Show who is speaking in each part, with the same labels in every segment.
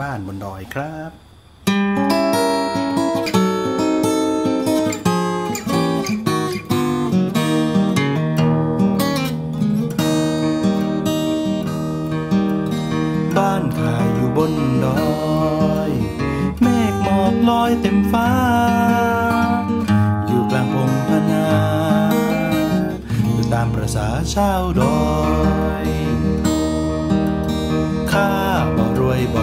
Speaker 1: บ้านบนดอยครับบ้านข้าอยู่บนดอยเมฆหมอกลอยเต็มฟ้า อยู่กลางพงพนาอยู่ตามประษาชาวดอยข้าบ่รวยบ่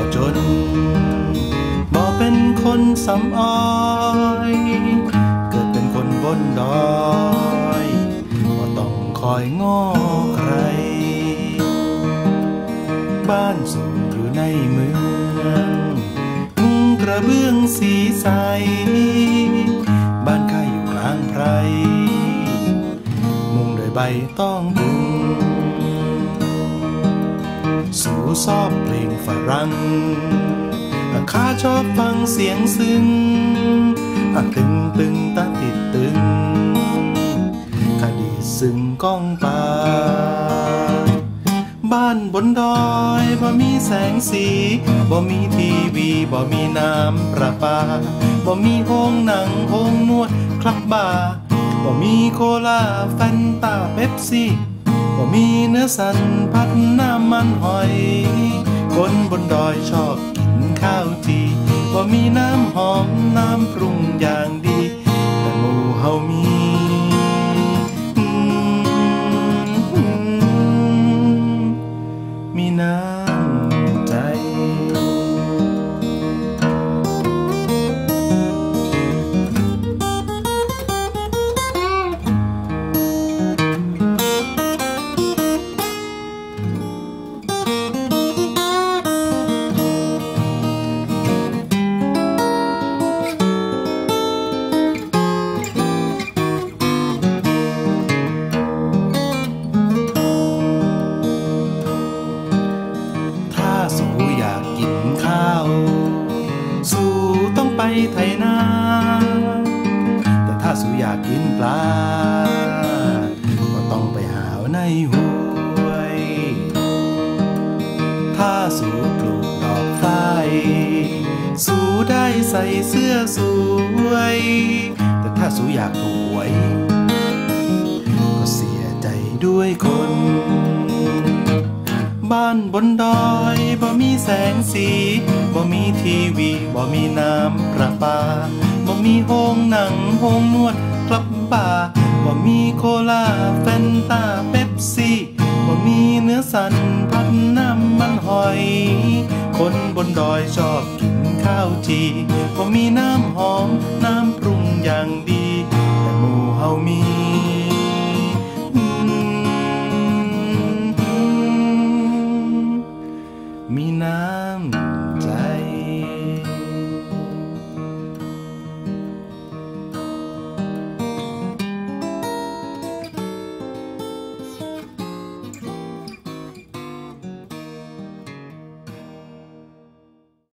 Speaker 1: นสำออยเกิดเป็นคนบนดอยบ่ต้องคอยง้อใคร บ้านสูงอยู่ในเมืองมุงกระเบื้องสีใส บ้านข้าอยู่กลางไพร มุงด้วยใบต้องตึงสู่ซอบเพลงฝรั่ง ข้าชอบฟังเสียงซึ้งอะตึงตึงตาติดตึงคดีซึ้งก้องปาบ้านบนดอยบ่มีแสงสีบ่มีทีวีบ่มีน้ำประปาบ่มีโองหนังโองนวดคลับบาร์บ่มีโคลาแฟนตาเป๊ปซี่บ่มีเนื้อสันพัดน้ำมันหอยคนบนดอยชอบกิ ข้าวจีบ่มีน้ำหอมน้ำปรุง ไถนา แต่ถ้าสูอยากกินปลา ก็ต้องไปหาในห้วย ถ้าสูปลูกดอกฝ้ายสูได้ใส่เสื้อสวย แต่ถ้าสูอยากถูกหวย ก็เสียใจด้วยคน บ้านบนดอยบ่มีแสงสีบ่มีทีวีบ่มีน้ำประปาบ่มีโฮงหนังโฮงนวดคลับบาร์บ่มีโคลาแฟนตาเป๊ปซี่บ่มีเนื้อสันพัดน้ำมันหอย คนบนดอยชอบกินข้าวจีบ่มีน้ำหอมน้ำปรุงอย่างดี mina.